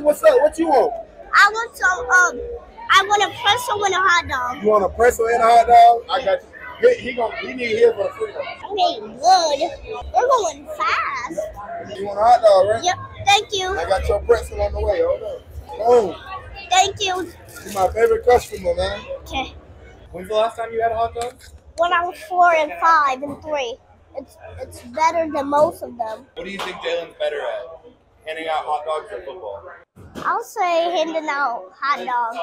Jalen, what's up? What you want? I want some. Um, I want a pretzel and a hot dog. You want a pretzel and a hot dog? I got you. He, he gonna he need here for free. Okay, good. We're going fast. You want a hot dog, right? Yep. Thank you. I got your pretzel on the way. Hold on. Boom. Thank you. You're my favorite customer, man. Okay. When's the last time you had a hot dog? When I was four and five and three, it's it's better than most of them. What do you think Jalen's better at? Handing out hot dogs or football? I'll say handing out hot dogs.